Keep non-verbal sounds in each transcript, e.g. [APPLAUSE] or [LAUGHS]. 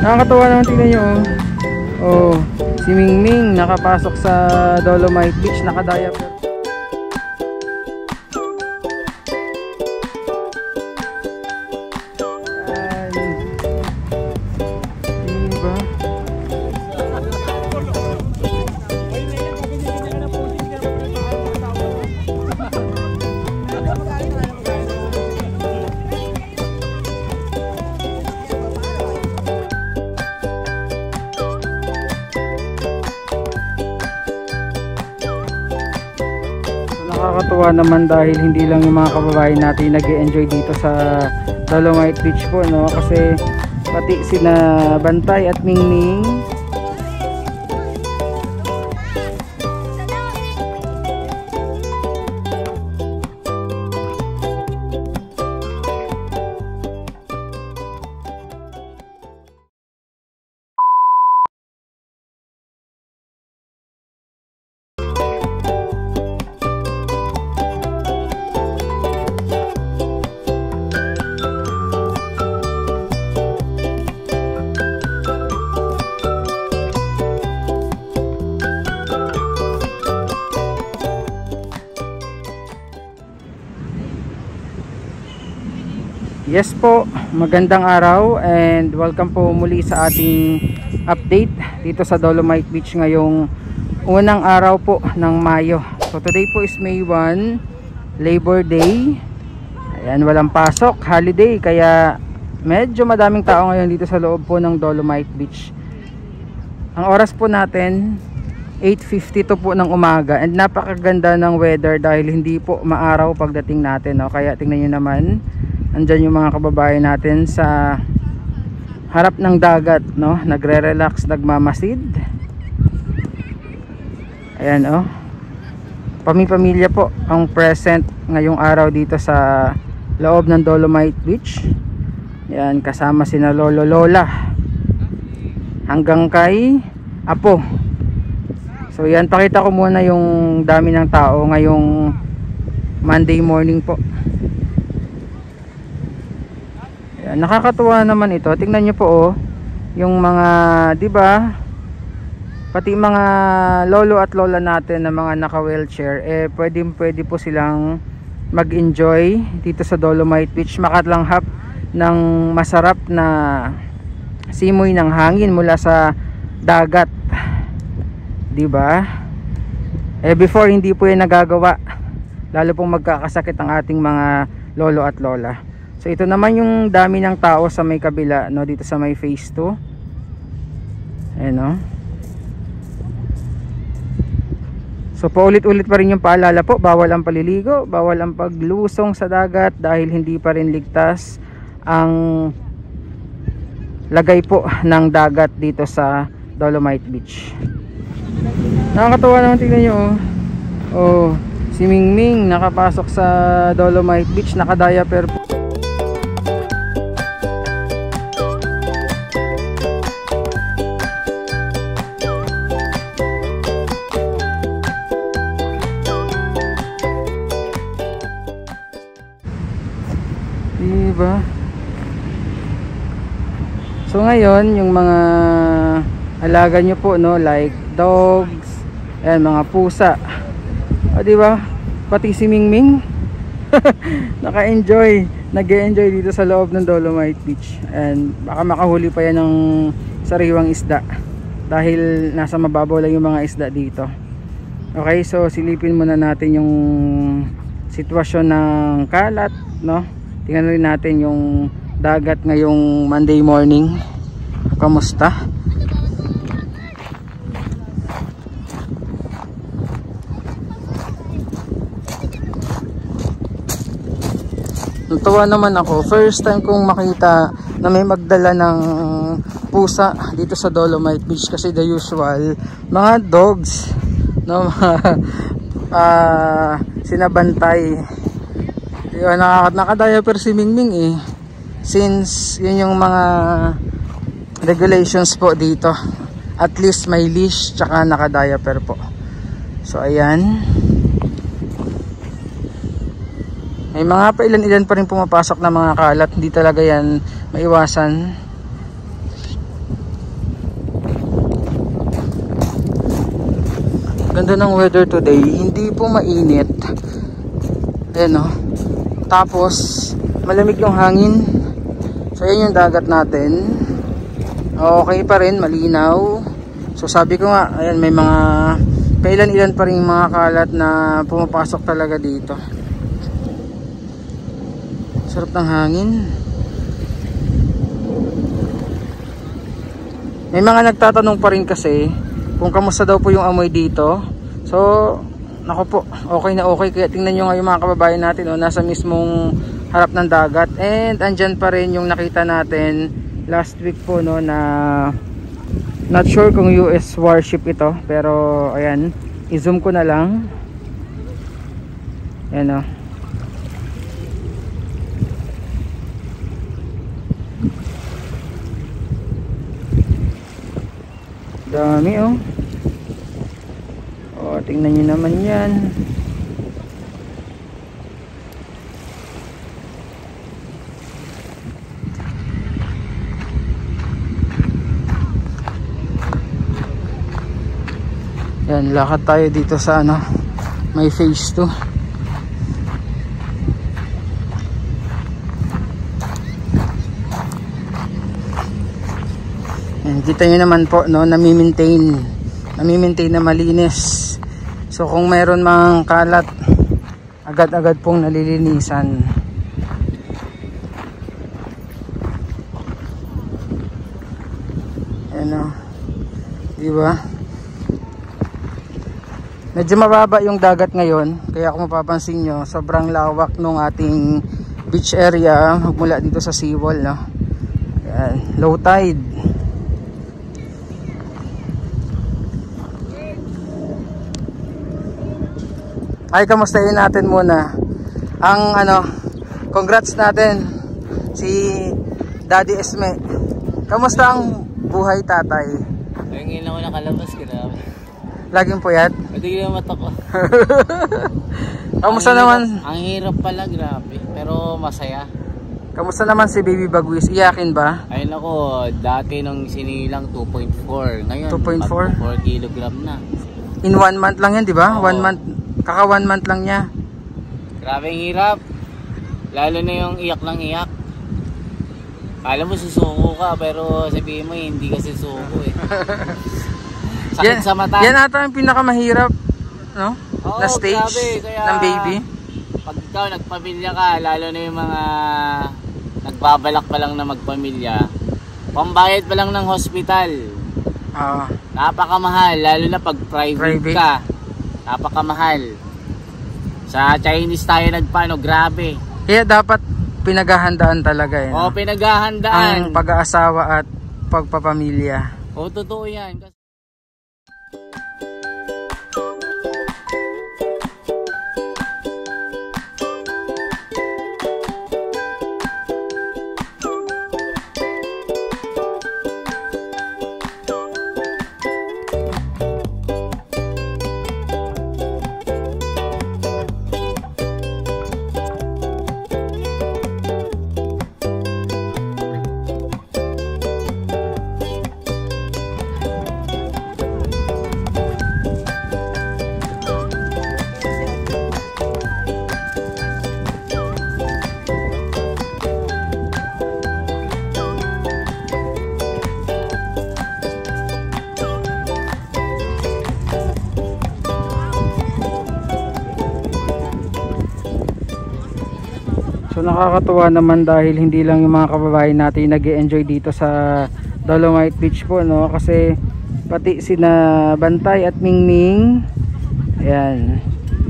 Nakakatawa naman tingnan nyo oh. oh. Si Mingming nakapasok sa Dolomite Beach, naka-diaper. Nakakatuwa naman dahil hindi lang yung mga kababayan natin nag enjoy dito sa Dolomite Beach po no? Kasi pati sina Bantay at Mingming Yes po, magandang araw and welcome po muli sa ating update dito sa Dolomite Beach ngayong unang araw po ng Mayo. So today po is May 1, Labor Day. Ayan, walang pasok, holiday kaya medyo madaming tao ngayon dito sa loob po ng Dolomite Beach. Ang oras po natin 8.52 po ng umaga and napakaganda ng weather dahil hindi po maaraw pagdating natin no? kaya tingnan nyo naman andyan yung mga kababayan natin sa harap ng dagat no? Nagre-relax nagmamasid. Ayan oh. Pami-pamilya po ang present ngayong araw dito sa loob ng Dolomite Beach. Yan kasama sina lolo lola. Hanggang kay apo. So yan pakita ko muna yung dami ng tao ngayong Monday morning po Ayan, nakakatuwa naman ito. Tingnan niyo po oh, yung mga, 'di ba? Pati mga lolo at lola natin na mga naka-wheelchair, eh pwede pwede po silang mag-enjoy dito sa Dolomite Beach, makatlanghap ng masarap na simoy ng hangin mula sa dagat. 'Di ba? Eh before hindi po 'yan nagagawa. Lalo pong magkakasakit ang ating mga lolo at lola. So ito naman yung dami ng tao sa may kabila no dito sa may phase 2. Ayan no. So paulit-ulit pa rin yung paalala po, bawal ang paliligo, bawal ang paglusong sa dagat dahil hindi pa rin ligtas ang lagay po ng dagat dito sa Dolomite Beach. Nakakatuwa naman tingnan nyo oh. Oh, si Mingming nakapasok sa Dolomite Beach, naka-diaper po. Diba? So ngayon, yung mga alaga nyo po, no, like dogs, ayan, mga pusa. O, diba? Pati si Mingming, [LAUGHS] naka-enjoy, nag-enjoy dito sa loob ng Dolomite Beach. And baka makahuli pa yan ng sariwang isda. Dahil nasa mababaw lang yung mga isda dito. Okay, so silipin muna natin yung sitwasyon ng kalat, no? Tingnan rin natin yung dagat ngayong Monday morning. Kamusta? Natuwa naman ako. First time kong makita na may magdala ng pusa dito sa Dolomite Beach kasi the usual mga dogs no uh, [LAUGHS] sinabantay yun, naka, naka-diaper si Mingming eh. Since yun yung mga regulations po dito. At least may leash tsaka naka-diaper po. So ayan. May mga pa ilan-ilan pa rin pumapasok na mga kalat. Hindi talaga yan maiwasan. Ganda ng weather today. Hindi po mainit. Ayan o. No? Tapos, malamig yung hangin. So, yan yung dagat natin. Okay pa rin, malinaw. So, sabi ko nga, ayan, may mga kailan-ilan pa rin mga kalat na pumapasok talaga dito. Sarap ng hangin. May mga nagtatanong pa rin kasi kung kamusta daw po yung amoy dito. So, nako po, okay na okay. Kaya tingnan nyo nga yung mga kababayan natin, oh, nasa mismong harap ng dagat. And andyan pa rin yung nakita natin last week po no na not sure kung US warship ito pero ayan i-zoom ko na lang ayan o dami oh tingnan nyo naman yan Yan, lakad tayo dito sa ano, may phase 2. Yan, kita nyo naman po, no, nami-maintain. Nami-maintain na malinis. So kung mayroon mang kalat, agad-agad pong nalilinisan. Yan o. Diba? Medyo mababa yung dagat ngayon, kaya kung mapapansin nyo, sobrang lawak nung ating beach area mula dito sa seawall, no? Ayan, low tide. Ay, kamustahin natin muna ang ano, congrats natin si Daddy Esme. Kamusta ang buhay tatay? Ay, ngayon ako nakalabas, grabe. Laging puyat? Pwede yung mata ko. [LAUGHS] Kamusta naman? Ang hirap pala, grabe. Pero masaya. Kamusta naman si Baby Bagwis? Iyakin ba? Ayun ako, dati nung sinilang 2.4. Ngayon, 2.4? 4 kilogram na. In one month lang yan, di ba? Oo. One month, kaka one month lang niya. Grabe ang hirap. Lalo na yung iyak ng iyak. Alam mo susuko ka, pero sabihin mo hindi ka susuko eh. [LAUGHS] Sakit sa mata. Yan ata ang pinakamahirap, no? Oo, na stage grabe, kaya- ng baby. Pag ikaw nagpamilya ka, lalo na yung mga nagbabalak pa lang na magpamilya, pambayad pa lang ng hospital, Oo. napakamahal, lalo na pag private, Private. ka, napakamahal. Sa Chinese tayo nagpaano, grabe. Kaya dapat pinaghahandaan talaga eh. O, no? pinaghahandaan. Ang pag-aasawa at pagpapamilya. o, totoo yan. So nakakatuwa naman dahil hindi lang yung mga kababayan natin nag enjoy dito sa Dolomite Beach po no? Kasi pati sina Bantay at Mingming ayan.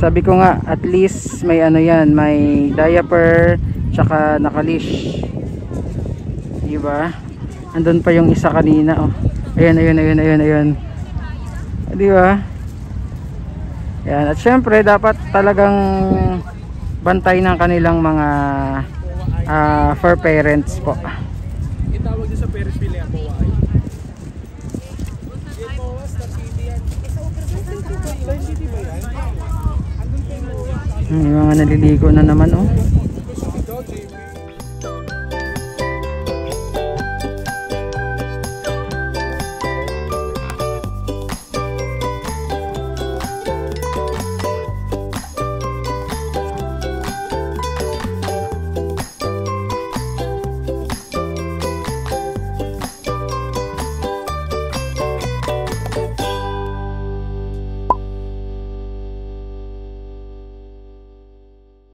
Sabi ko nga at least may ano yan may diaper tsaka nakalish diba? Andun pa yung isa kanina oh. Ayan ayan ayan ayan ayan. Diba? Yan at syempre dapat talagang bantay ng kanilang mga ah, fur parents po. Itawag niyo sa Ferris wheel yan, yung mga naliligo na naman oh